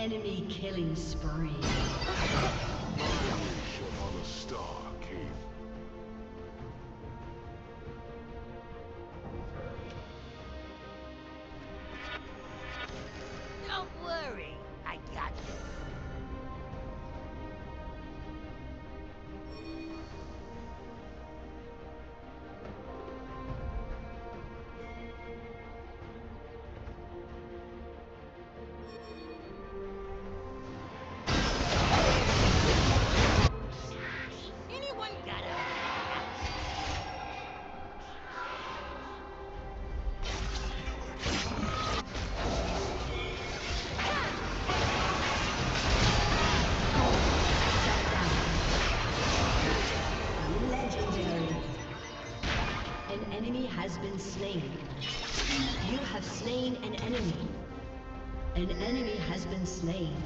Enemy killing spree. On a star, Keith. Slain. You have slain an enemy. An enemy has been slain.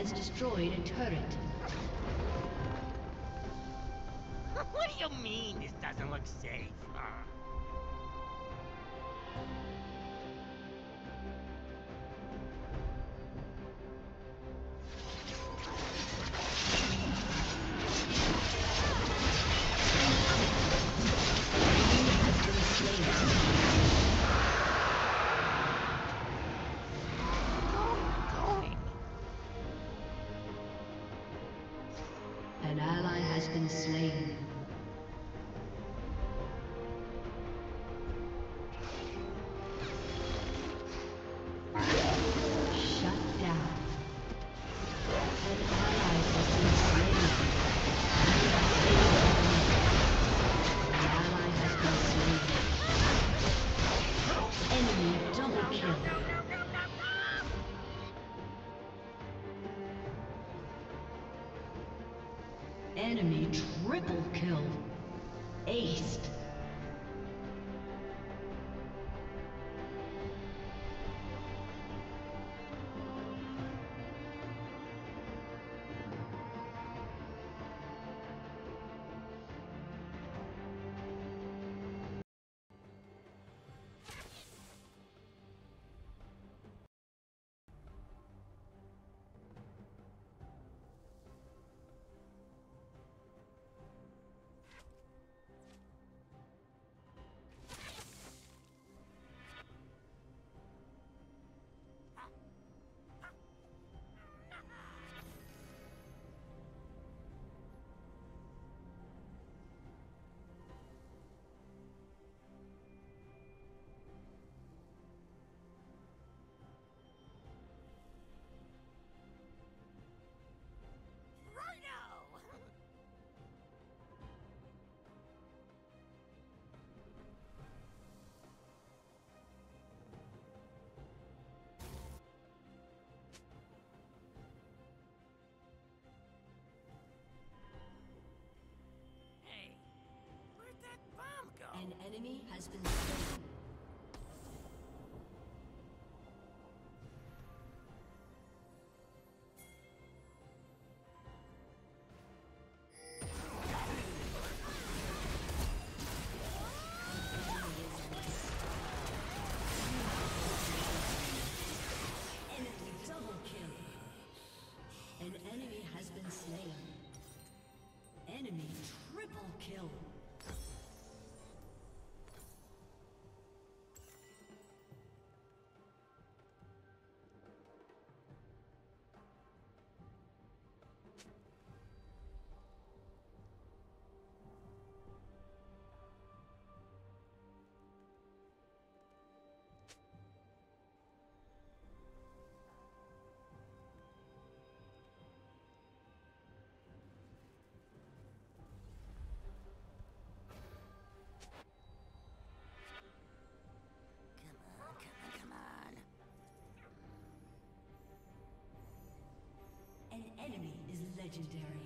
Has destroyed a turret. what do you mean this doesn't look safe, huh? Has been Legendary.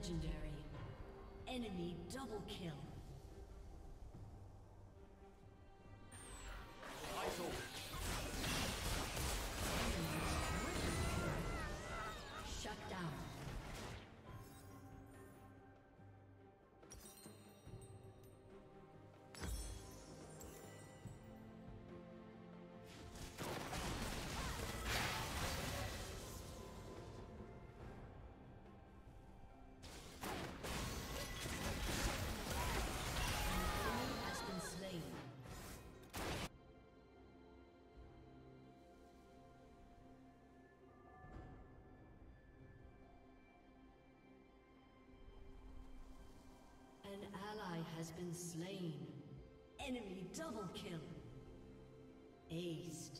Legendary. Enemy double kill. has been slain. Enemy double kill. Aced.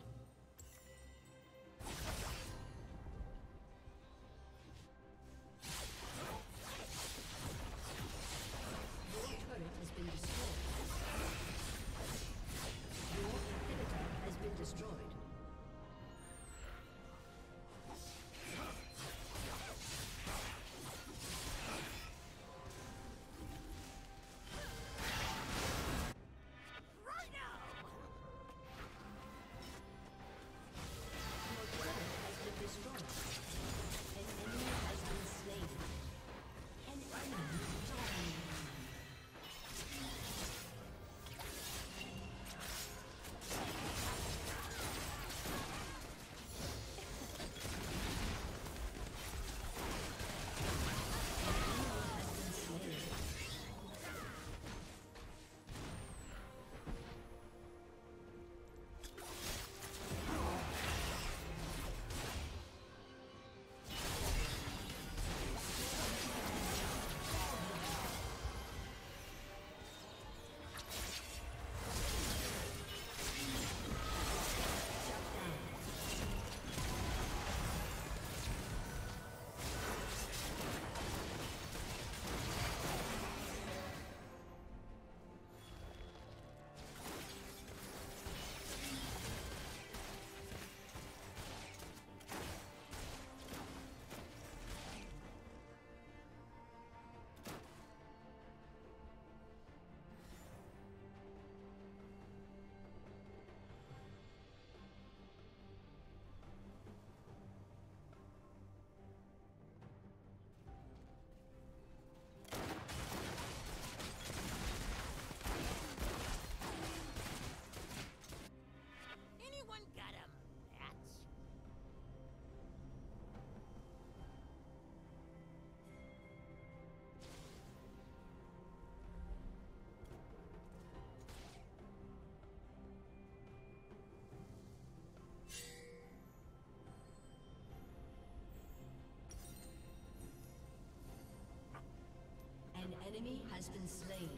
Enemy has been slain.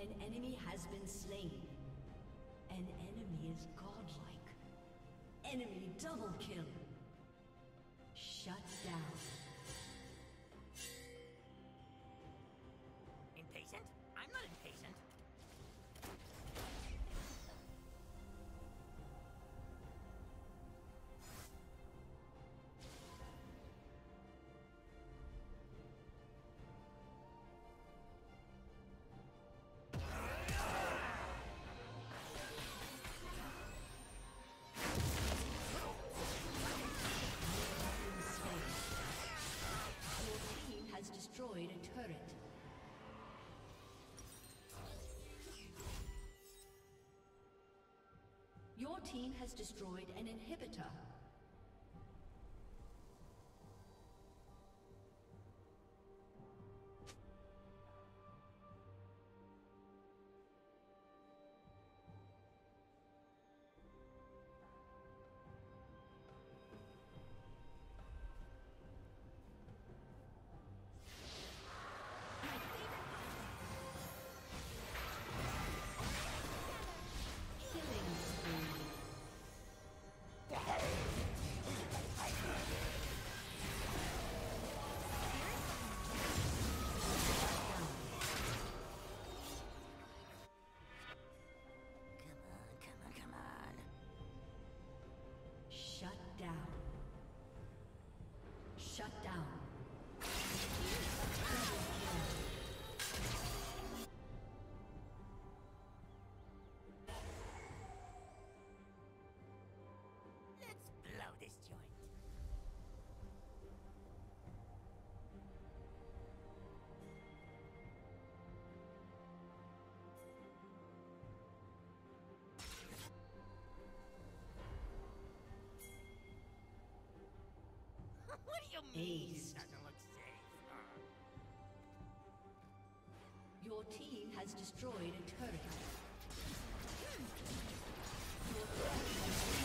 An enemy has been slain. An enemy is godlike. Enemy double kill. Team has destroyed an inhibitor. Shut down. you mean? Doesn't look safe. Your team has destroyed a turret. Your has